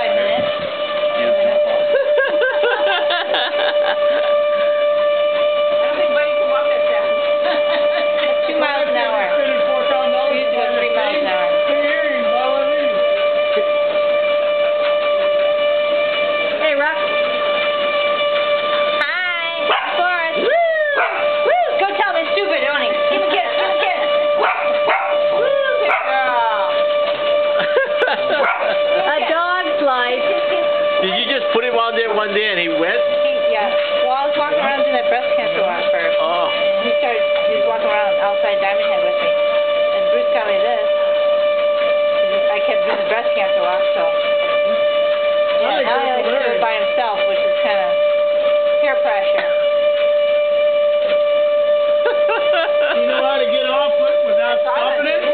five minutes. It on there one day and he went? Yeah. Well, I was walking around doing that breast cancer walk first. Oh. And he started, he was walking around outside Diamond Head with me. And Bruce got me this. I kept doing the breast cancer walk, so. Yeah, think now he likes to do it by himself, which is kind of peer pressure. You know how to get off it without stopping it?